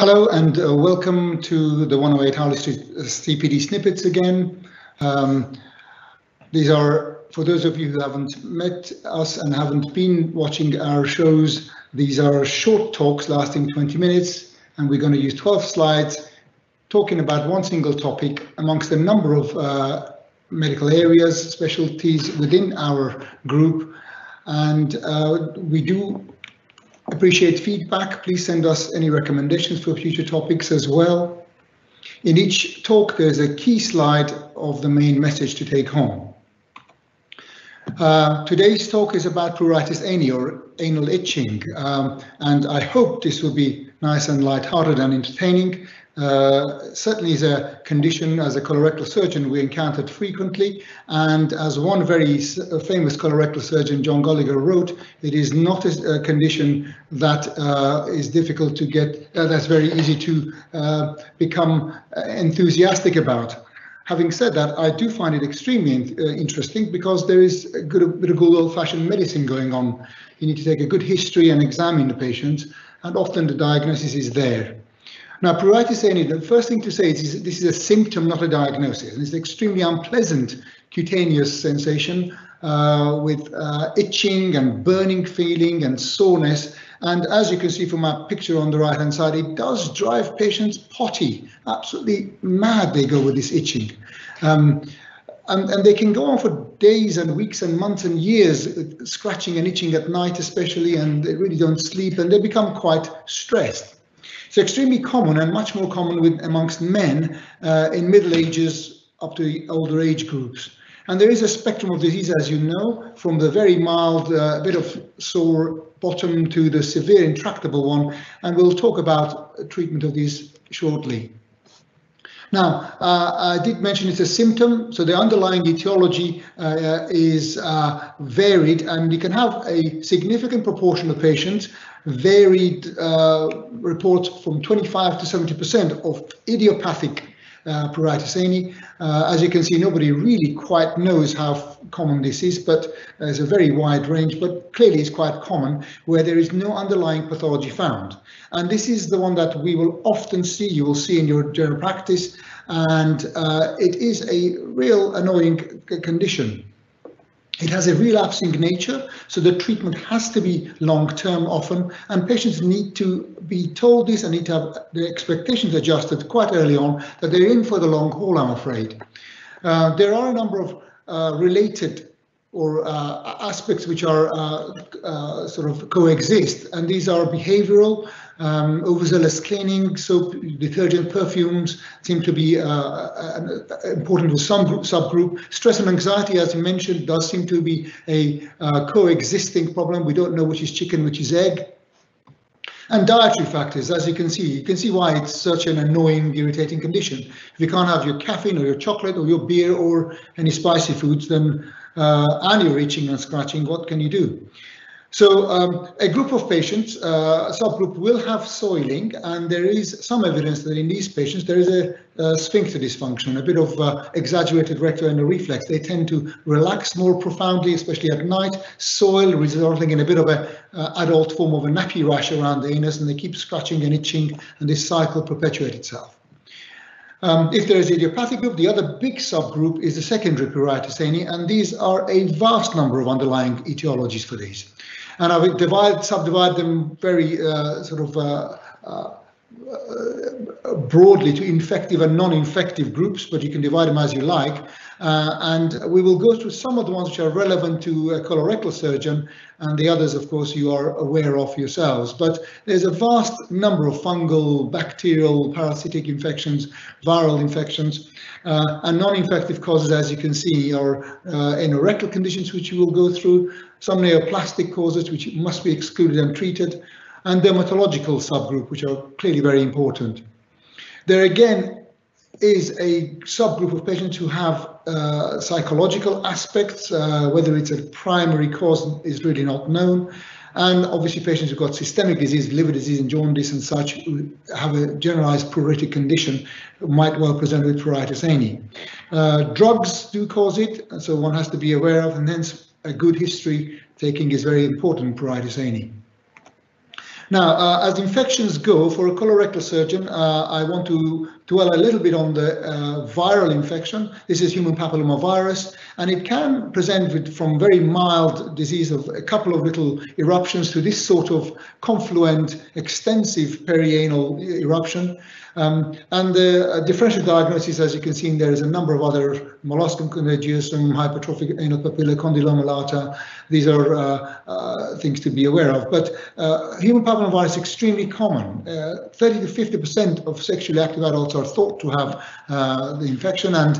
Hello and uh, welcome to the 108 Harley Street CPD snippets again. Um, these are, for those of you who haven't met us and haven't been watching our shows, these are short talks lasting 20 minutes and we're going to use 12 slides talking about one single topic amongst a number of uh, medical areas, specialties within our group. And uh, we do Appreciate feedback. Please send us any recommendations for future topics as well. In each talk, there's a key slide of the main message to take home. Uh, today's talk is about pruritus ani or anal itching, um, and I hope this will be nice and light-hearted and entertaining. Uh, certainly is a condition as a colorectal surgeon we encountered frequently and as one very famous colorectal surgeon John Goligher wrote it is not a, condition that uh, is difficult to get uh, that's very easy to uh, become uh, enthusiastic about. Having said that, I do find it extremely in, uh, interesting because there is a, good, a bit of good old-fashioned medicine going on. You need to take a good history and examine the patient, and often the diagnosis is there. Now, prior pruritus ani, the first thing to say is this is a symptom, not a diagnosis. And it's an extremely unpleasant cutaneous sensation uh, with uh, itching and burning feeling and soreness. And as you can see from my picture on the right hand side, it does drive patients potty, absolutely mad they go with this itching. Um, and, and, they can go on for days and weeks and months and years uh, scratching and itching at night especially and they really don't sleep and they become quite stressed it's extremely common and much more common with amongst men uh, in middle ages up to older age groups. And there is a spectrum of disease, as you know, from the very mild, uh, bit of sore bottom to the severe intractable one. And we'll talk about treatment of these shortly. Now, uh, I did mention it's a symptom, so the underlying etiology uh, is uh, varied, and you can have a significant proportion of patients varied uh, reports from 25 to 70% of idiopathic uh. Uh, as you can see, nobody really quite knows how common this is, but there's a very wide range, but clearly it's quite common where there is no underlying pathology found. And this is the one that we will often see, you will see in your general practice, and uh, it is a real annoying condition. It has a relapsing nature, so the treatment has to be long-term often, and patients need to be told this and need to have their expectations adjusted quite early on that they're in for the long haul, I'm afraid. Uh, there are a number of uh, related or uh, aspects which are uh, uh, sort of coexist, and these are behavioral, um, overzealous cleaning, soap, detergent, perfumes seem to be uh, uh, important with some group, subgroup. Stress and anxiety, as you mentioned, does seem to be a uh, coexisting problem. We don't know which is chicken, which is egg. And dietary factors, as you can see, you can see why it's such an annoying, irritating condition. If you can't have your caffeine or your chocolate or your beer or any spicy foods, then uh, and you're itching and scratching, what can you do? So um, a group of patients, uh, a subgroup will have soiling and there is some evidence that in these patients there is a, a sphincter dysfunction, a bit of uh, exaggerated rectoanal reflex. They tend to relax more profoundly, especially at night, soil resulting in a bit of a uh, adult form of a nappy rash around the anus and they keep scratching and itching and this cycle perpetuates itself. Um, if there is idiopathic group, the other big subgroup is the secondary ani, and these are a vast number of underlying etiologies for these. And I will divide, subdivide them very uh, sort of uh, uh, broadly to infective and non-infective groups, but you can divide them as you like. Uh, and we will go through some of the ones which are relevant to a colorectal surgeon and the others, of course, you are aware of yourselves. But there's a vast number of fungal, bacterial, parasitic infections, viral infections, uh, and non-infective causes, as you can see, are uh, anorectal conditions, which we will go through, some neoplastic causes, which must be excluded and treated, and dermatological subgroup, which are clearly very important. There again is a subgroup of patients who have uh, psychological aspects, uh, whether it's a primary cause is really not known. And obviously patients who've got systemic disease, liver disease and jaundice and such, who have a generalized pruritic condition might well present with pruritus ani. Uh, drugs do cause it, so one has to be aware of, and hence a good history taking is very important pruritus ani. Now, uh, as infections go, for a colorectal surgeon, uh, I want to dwell a little bit on the uh, viral infection. This is human papillomavirus, and it can present with, from very mild disease of a couple of little eruptions to this sort of confluent, extensive perianal eruption. Um, and the uh, differential diagnosis, as you can see in there, is a number of other molluscum contagiosum, hypertrophic anal papilla, condyloma lata. These are uh, uh, things to be aware of. But uh, human papillomavirus is extremely common. Uh, 30 to 50% of sexually active adults are thought to have uh, the infection, and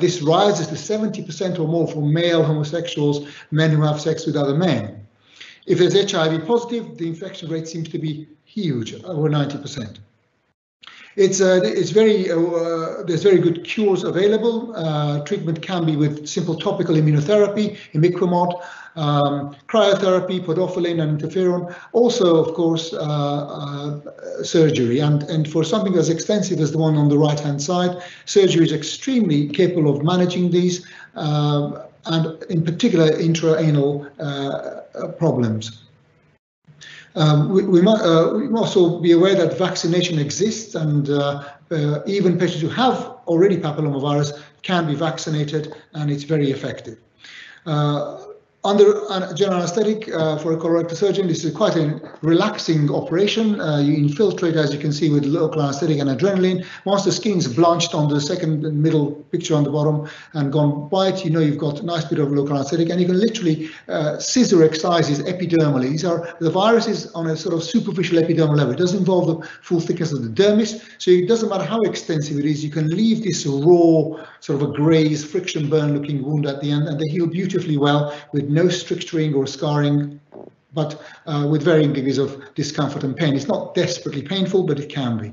this rises to 70% or more for male homosexuals, men who have sex with other men. If there's HIV positive, the infection rate seems to be huge, over 90%. It's uh, it's very uh, there's very good cures available. Uh, treatment can be with simple topical immunotherapy, imiquimod, um, cryotherapy, podophyllin, and interferon. Also, of course, uh, uh, surgery. And and for something as extensive as the one on the right hand side, surgery is extremely capable of managing these, and in particular intraanal uh, problems. Um, we, we, might, uh, we, must also be aware that vaccination exists and uh, uh, even patients who have already papillomavirus can be vaccinated and it's very effective. Uh, under general anesthetic uh, for a colorectal surgeon, this is quite a relaxing operation. Uh, you infiltrate, as you can see, with local anesthetic and adrenaline. Once the skin is blanched on the second middle picture on the bottom and gone white, you know you've got a nice bit of local anesthetic, and you can literally uh, scissor excises epidermally. These are the virus is on a sort of superficial epidermal level. It doesn't involve the full thickness of the dermis, so it doesn't matter how extensive it is. You can leave this raw, sort of a graze, friction burn-looking wound at the end, and they heal beautifully well with no stricturing or scarring, but uh, with varying degrees of discomfort and pain. It's not desperately painful, but it can be.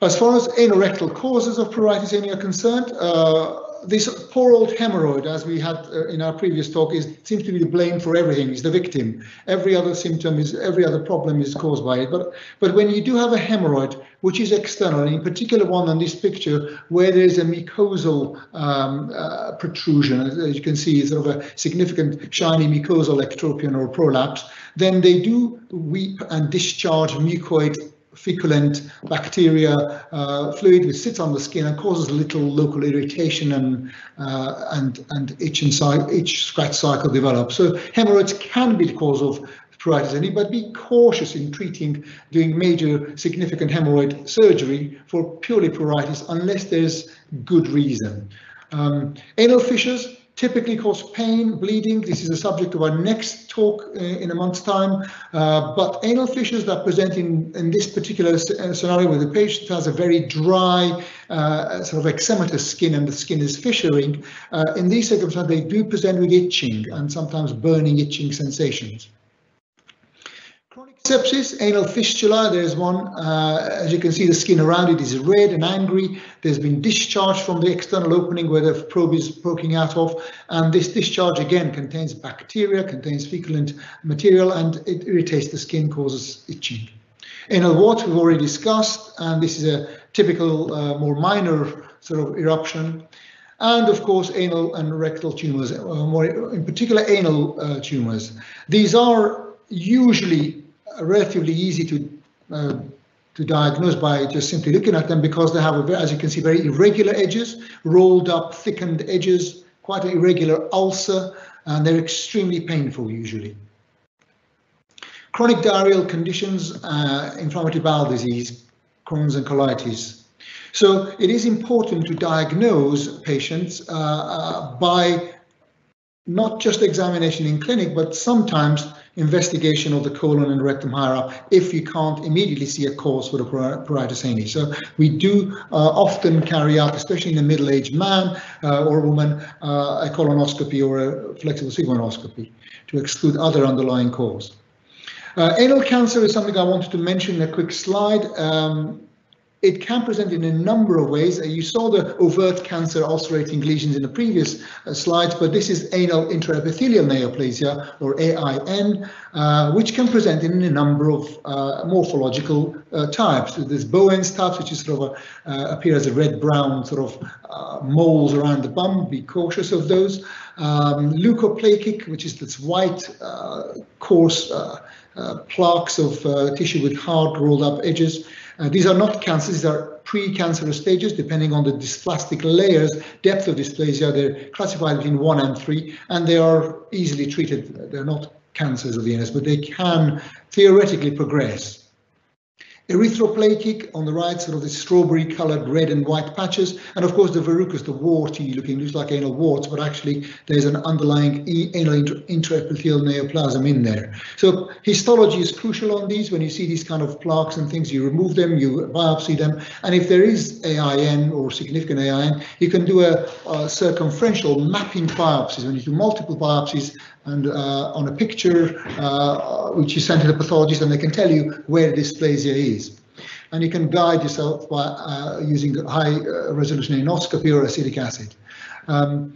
As far as anorectal causes of pruritus are concerned, uh, this poor old hemorrhoid, as we had uh, in our previous talk, is seems to be the blame for everything. He's the victim. Every other symptom is, every other problem is caused by it. But but when you do have a hemorrhoid, which is external, and in particular one on this picture where there is a mucosal um, uh, protrusion, as you can see, sort of a significant shiny mucosal ectropion or prolapse, then they do weep and discharge mucoid feculent bacteria uh, fluid which sits on the skin and causes little local irritation and uh, and and itch and itch scratch cycle develop. So hemorrhoids can be the cause of pruritus but be cautious in treating doing major significant hemorrhoid surgery for purely pruritus unless there's good reason. Um, anal fissures typically cause pain, bleeding. This is the subject of our next talk uh, in a month's time. Uh, but anal fissures that present in, in this particular uh, scenario where the patient has a very dry, uh, sort of eczematous skin and the skin is fissuring, uh, in these circumstances they do present with itching and sometimes burning, itching sensations. Sepsis, anal fistula, there's one, uh, as you can see, the skin around it is red and angry. There's been discharge from the external opening where the probe is poking out of. And this discharge again contains bacteria, contains feculent material, and it irritates the skin, causes itching. Anal wart, we've already discussed, and this is a typical, uh, more minor sort of eruption. And of course, anal and rectal tumors, uh, more in particular, anal uh, tumors. These are usually relatively easy to uh, to diagnose by just simply looking at them because they have, a, as you can see, very irregular edges, rolled up, thickened edges, quite an irregular ulcer, and they're extremely painful usually. Chronic diarrheal conditions, uh, inflammatory bowel disease, Crohn's and colitis. So it is important to diagnose patients uh, uh, by not just examination in clinic, but sometimes investigation of the colon and rectum higher up if you can't immediately see a cause for the pruritus ani. So we do uh, often carry out, especially in a middle-aged man uh, or woman, uh, a colonoscopy or a flexible sigmoidoscopy to exclude other underlying cause. Uh, anal cancer is something I wanted to mention in a quick slide. Um, it can present in a number of ways. Uh, you saw the overt cancer ulcerating lesions in the previous uh, slides, but this is anal intraepithelial neoplasia, or AIN, uh, which can present in a number of uh, morphological uh, types. There's Bowen's types, which is sort of a, uh, appear as a red-brown sort of moles around the bum. Be cautious of those. Um, leukoplakic, which is this white, coarse plaques of tissue with hard rolled up edges. Uh, these are not cancers, these are pre-cancerous stages, depending on the dysplastic layers, depth of dysplasia, they're classified between one and three, and they are easily treated. They're not cancers of the anus, but they can theoretically progress. Erythroplakic on the right, sort of the strawberry colored red and white patches. And of course the verrucous, the warty looking, looks like anal warts, but actually there's an underlying anal intraepithelial neoplasm in there. So histology is crucial on these. When you see these kind of plaques and things, you remove them, you biopsy them. And if there is AIN or significant AIN, you can do a, a circumferential mapping biopsies. When you do multiple biopsies and uh, on a picture uh, which you send to the pathologist and they can tell you where dysplasia is. And you can guide yourself by uh, using high uh, resolution anoscopy or acetic acid. Um,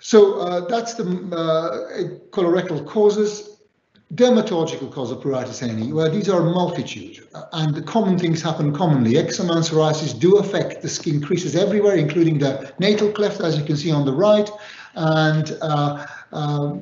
so uh, that's the uh, colorectal causes. Dermatological cause of pruritus ani, well, these are a multitude, and the common things happen commonly. Eczema and psoriasis do affect the skin creases everywhere, including the natal cleft, as you can see on the right, and uh,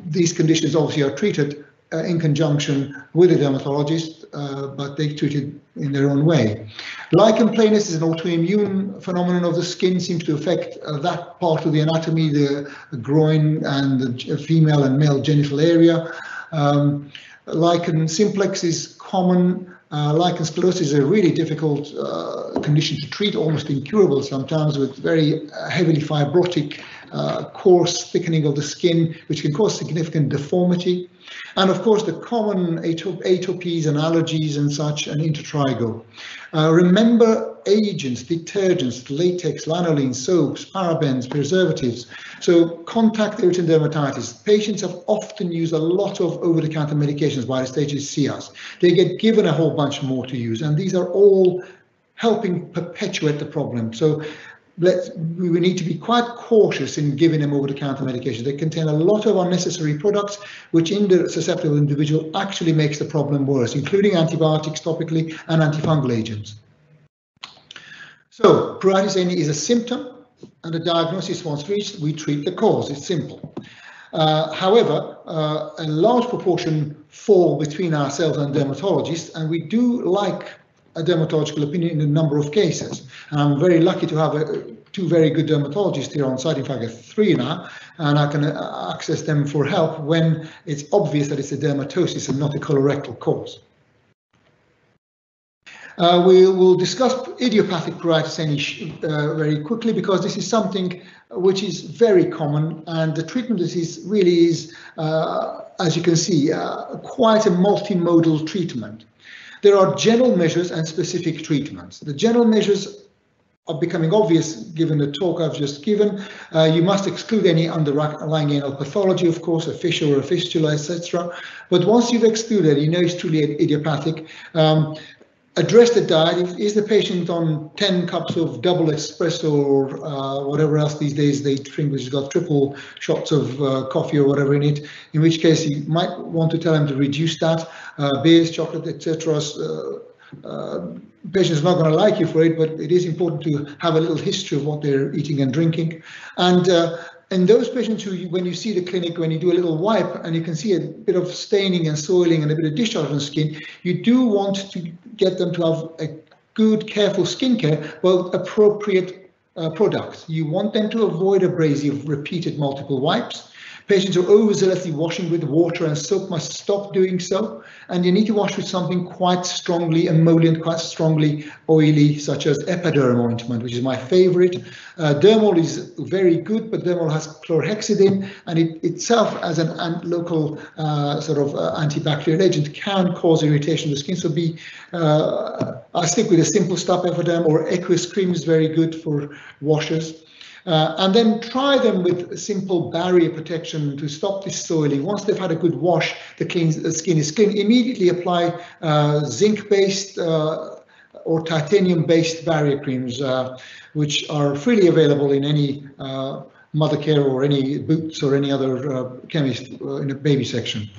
these conditions obviously are treated uh, in conjunction with a dermatologist, uh, but they treat it in their own way. Lichen planus is an autoimmune phenomenon of the skin, seems to affect uh, that part of the anatomy, the, the, groin and the female and male genital area. Um, lichen simplex is common. Uh, lichen sclerosis is a really difficult uh, condition to treat, almost incurable sometimes, with very heavily fibrotic uh, coarse thickening of the skin, which can cause significant deformity. And of course, the common atopies and allergies and such, and intertrigo. Uh, remember agents, detergents, latex, lanolin, soaps, parabens, preservatives. So contact irritant dermatitis. Patients have often used a lot of over-the-counter medications by the stage they see us. They get given a whole bunch more to use, and these are all helping perpetuate the problem. So let's, we need to be quite cautious in giving them over-the-counter medications. They contain a lot of unnecessary products, which in the susceptible individual actually makes the problem worse, including antibiotics topically and antifungal agents. So pruritus ani is a symptom and a diagnosis once reached, we treat the cause. It's simple. Uh, however, uh, a large proportion fall between ourselves and dermatologists, and we do like a dermatological opinion in a number of cases. And I'm very lucky to have a, two very good dermatologists here on site. In fact, three now, and I can uh, access them for help when it's obvious that it's a dermatosis and not a colorectal cause. Uh, we will discuss idiopathic pruritus uh, very quickly because this is something which is very common and the treatment this really is, uh, as you can see, uh, quite a multimodal treatment. There are general measures and specific treatments. The general measures are becoming obvious given the talk I've just given. Uh, you must exclude any underlying anal pathology, of course, a fissure or a fistula, etc. But once you've excluded, you know it's truly idiopathic. Um, address the diet. Is the patient on 10 cups of double espresso or uh, whatever else these days they drink, which has got triple shots of uh, coffee or whatever in it, in which case you might want to tell them to reduce that, uh, beers, chocolate, etc. Uh, uh, patients not going to like you for it, but it is important to have a little history of what they're eating and drinking. And uh, and those patients who, when you see the clinic, when you do a little wipe and you can see a bit of staining and soiling and a bit of discharge on the skin, you do want to get them to have a good, careful skincare, well, appropriate uh, products. You want them to avoid abrasive repeated multiple wipes. Patients who are overzealously washing with water and soap must stop doing so. And you need to wash with something quite strongly emollient, quite strongly oily, such as Epaderm ointment, which is my favorite. Uh, dermol is very good, but dermol has chlorhexidine, and it itself, as an, local uh, sort of uh, antibacterial agent, can cause irritation of the skin. So be, uh, I stick with a simple stuff, Epaderm, or aqueous cream is very good for washes. Uh, and then try them with simple barrier protection to stop this soiling. Once they've had a good wash, the, clean, the skin is clean. Immediately apply uh, zinc-based uh, or titanium-based barrier creams, uh, which are freely available in any uh, Mothercare or any Boots or any other uh, chemist in a baby section.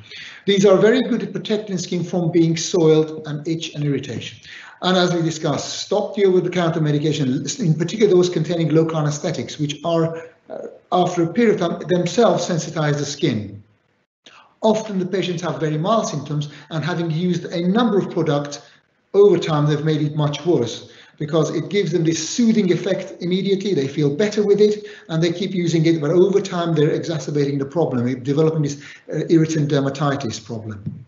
These are very good at protecting skin from being soiled and itch and irritation. And as we discussed, stop the over-the-counter medication, in particular those containing local anesthetics, which are, uh, after a period of time, themselves sensitize the skin. often the patients have very mild symptoms and having used a number of products over time, they've made it much worse because it gives them this soothing effect immediately. They feel better with it and they keep using it, but over time they're exacerbating the problem, developing this uh, irritant dermatitis problem.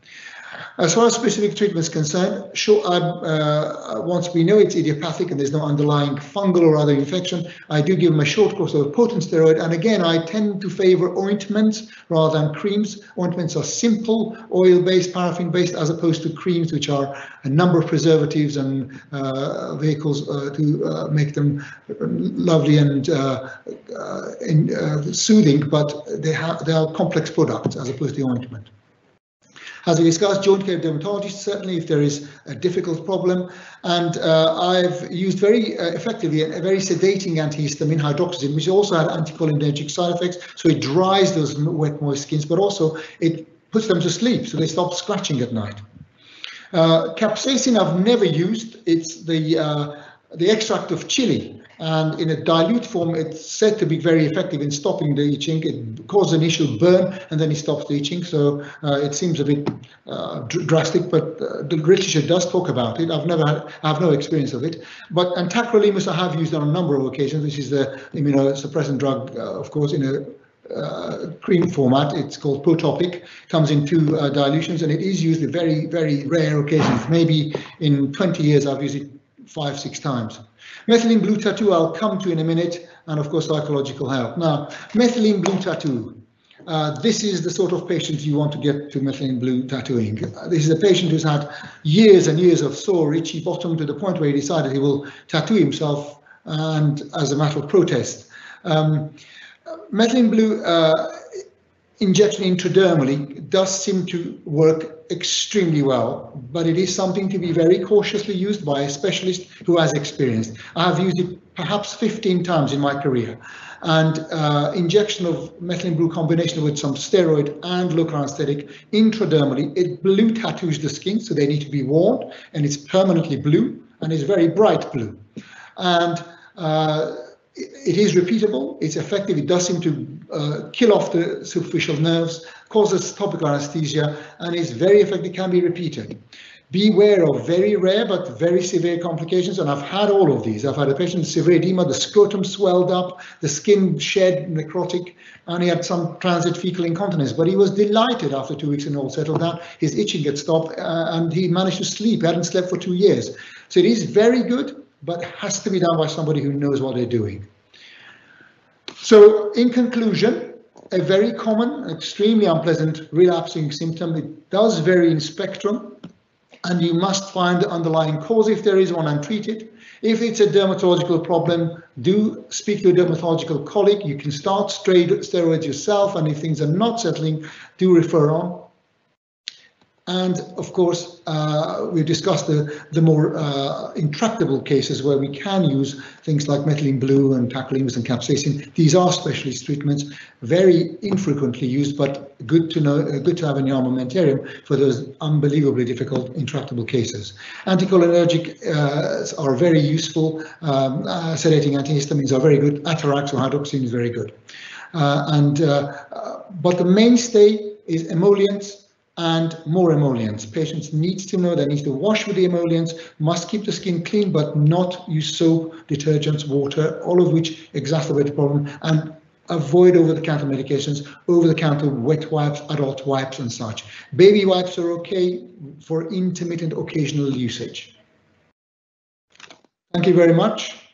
As far as specific treatment is concerned, sure, uh, once we know it's idiopathic and there's no underlying fungal or other infection, I do give them a short course of a potent steroid. And again, I tend to favor ointments rather than creams. Ointments are simple, oil-based, paraffin-based, as opposed to creams, which are a number of preservatives and uh, vehicles uh, to uh, make them lovely and uh, uh, in, soothing, but they, they are complex products as opposed to ointment. As we discussed, joint care dermatologists, certainly if there is a difficult problem. And uh, I've used very uh, effectively a, very sedating antihistamine, hydroxyzine, which also had anticholinergic side effects. So it dries those wet, moist skins, but also it puts them to sleep, so they stop scratching at night. Uh, capsaicin I've never used. It's the uh, the extract of chili and in a dilute form it's said to be very effective in stopping the itching. It causes an initial burn and then it stops the itching. So uh, it seems a bit uh, drastic but uh, the literature does talk about it. I've never had i have no experience of it. But and tacrolimus i have used on a number of occasions. This is the immunosuppressant drug uh, of course in a uh, cream format. It's called Protopic, comes in two uh, dilutions, and it is used in very, very rare occasions. Maybe in 20 years, I've used it five, six times. Methylene blue tattoo, I'll come to in a minute, and of course psychological help. Now, methylene blue tattoo. Uh, this is the sort of patient you want to get to methylene blue tattooing. This is a patient who's had years and years of sore, itchy bottom to the point where he decided he will tattoo himself and as a matter of protest. Um, methylene blue uh, injection intradermally does seem to work extremely well, but it is something to be very cautiously used by a specialist who has experience. I have used it perhaps 15 times in my career. And uh, injection of methylene blue combination with some steroid and local anesthetic intradermally, it blue tattoos the skin, so they need to be worn, and it's permanently blue, and it's very bright blue. And uh, it is repeatable, it's effective, it does seem to uh, kill off the superficial nerves, causes topical anesthesia, and is very effective, can be repeated. Beware of very rare but very severe complications, and I've had all of these. I've had a patient with severe edema, the scrotum swelled up, the skin shed, necrotic, and he had some transit fecal incontinence, but he was delighted after two weeks and all settled down. His itching had stopped, uh, and he managed to sleep. He hadn't slept for two years. So it is very good, but has to be done by somebody who knows what they're doing. So in conclusion, a very common, extremely unpleasant relapsing symptom. It does vary in spectrum and you must find the underlying cause if there is one and treat it. If it's a dermatological problem, do speak to a dermatological colleague. You can start straight steroids yourself and if things are not settling, do refer on. And of course, uh, we've discussed the, the more uh, intractable cases where we can use things like methylene blue and tacrolimus and capsaicin. These are specialist treatments, very infrequently used, but good to know, uh, good to have in your armamentarium for those unbelievably difficult intractable cases. Anticholinergic uh, are very useful. Um, uh, sedating antihistamines are very good. Atarax or hydroxyzine is very good. Uh, and but the mainstay is emollients and more emollients. Patients need to know they need to wash with the emollients, must keep the skin clean, but not use soap, detergents, water, all of which exacerbate the problem, and avoid over-the-counter medications, over-the-counter wet wipes, adult wipes and such. Baby wipes are okay for intermittent occasional usage. Thank you very much.